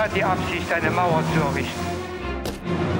hat die Absicht, eine Mauer zu errichten.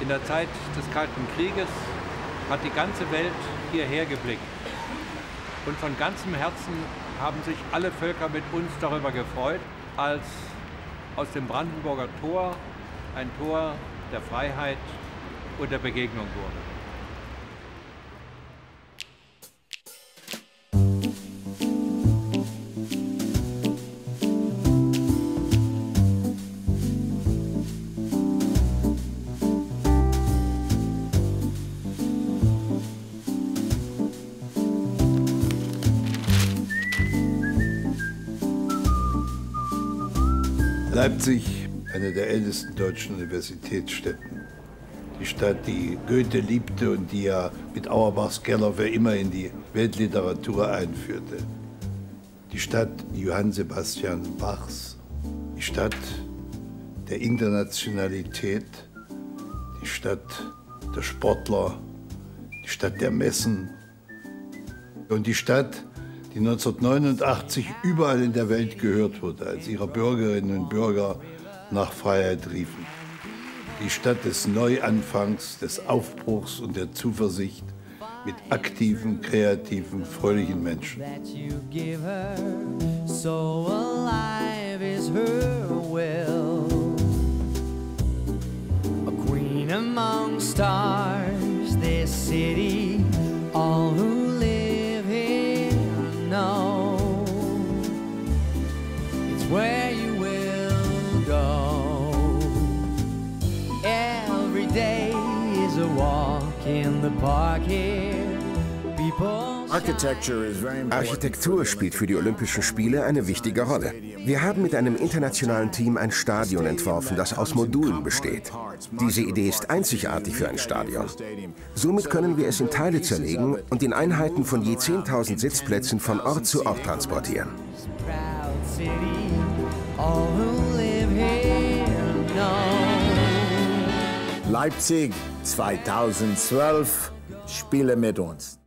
In der Zeit des Kalten Krieges hat die ganze Welt hierher geblickt. Und von ganzem Herzen haben sich alle Völker mit uns darüber gefreut, als aus dem Brandenburger Tor ein Tor der Freiheit und der Begegnung wurde. Leipzig, eine der ältesten deutschen Universitätsstädten. Die Stadt, die Goethe liebte und die ja mit Auerbachs Keller für immer in die Weltliteratur einführte. Die Stadt Johann Sebastian Bachs. Die Stadt der Internationalität. Die Stadt der Sportler. Die Stadt der Messen. Und die Stadt, die 1989 überall in der Welt gehört wurde, als ihre Bürgerinnen und Bürger nach Freiheit riefen. Die Stadt des Neuanfangs, des Aufbruchs und der Zuversicht mit aktiven, kreativen, fröhlichen Menschen. among stars, Architektur spielt für die Olympischen Spiele eine wichtige Rolle. Wir haben mit einem internationalen Team ein Stadion entworfen, das aus Modulen besteht. Diese Idee ist einzigartig für ein Stadion. Somit können wir es in Teile zerlegen und in Einheiten von je 10.000 Sitzplätzen von Ort zu Ort transportieren. Leipzig 2012, spiele mit uns.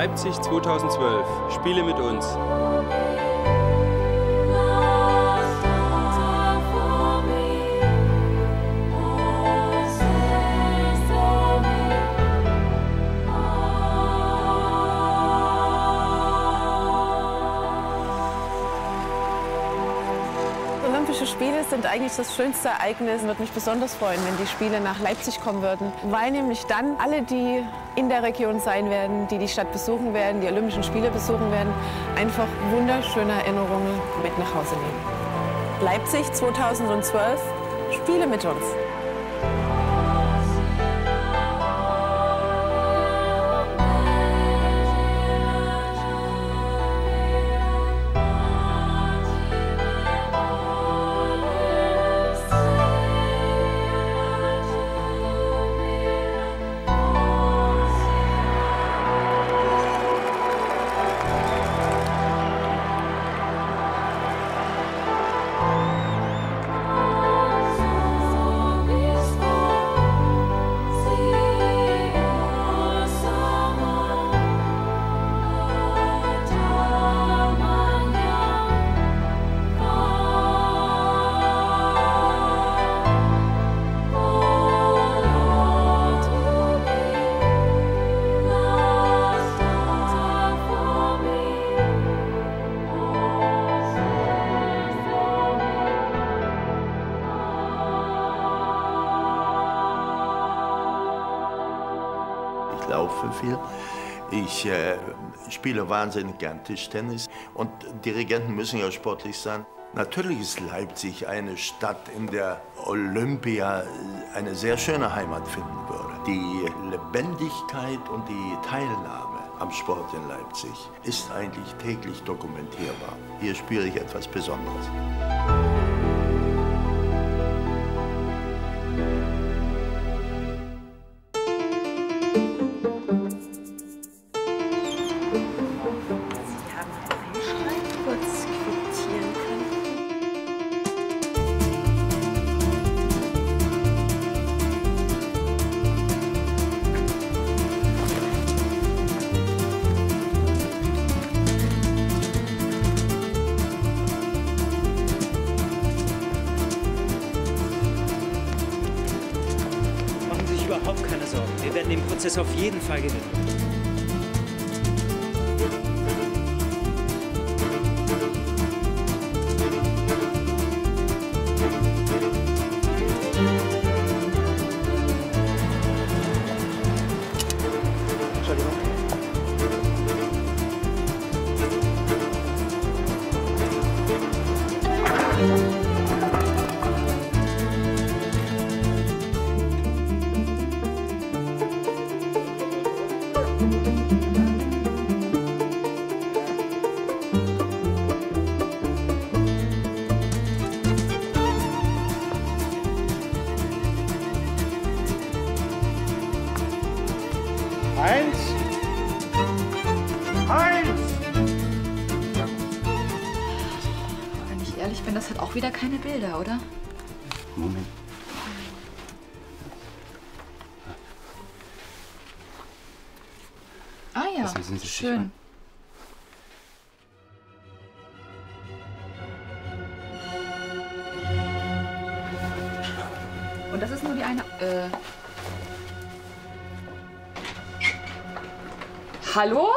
Leipzig 2012. Spiele mit uns. Olympische Spiele sind eigentlich das schönste Ereignis. Würde mich besonders freuen, wenn die Spiele nach Leipzig kommen würden, weil nämlich dann alle, die in der Region sein werden, die die Stadt besuchen werden, die Olympischen Spiele besuchen werden, einfach wunderschöne Erinnerungen mit nach Hause nehmen. Leipzig 2012, Spiele mit uns. Viel. Ich äh, spiele wahnsinnig gern Tischtennis. Und Dirigenten müssen ja sportlich sein. Natürlich ist Leipzig eine Stadt, in der Olympia eine sehr schöne Heimat finden würde. Die Lebendigkeit und die Teilnahme am Sport in Leipzig ist eigentlich täglich dokumentierbar. Hier spüre ich etwas Besonderes. Wir werden den Prozess auf jeden Fall gewinnen. Das hat auch wieder keine Bilder, oder? Moment. Ah ja, schön. Und das ist nur die eine. Äh. Hallo?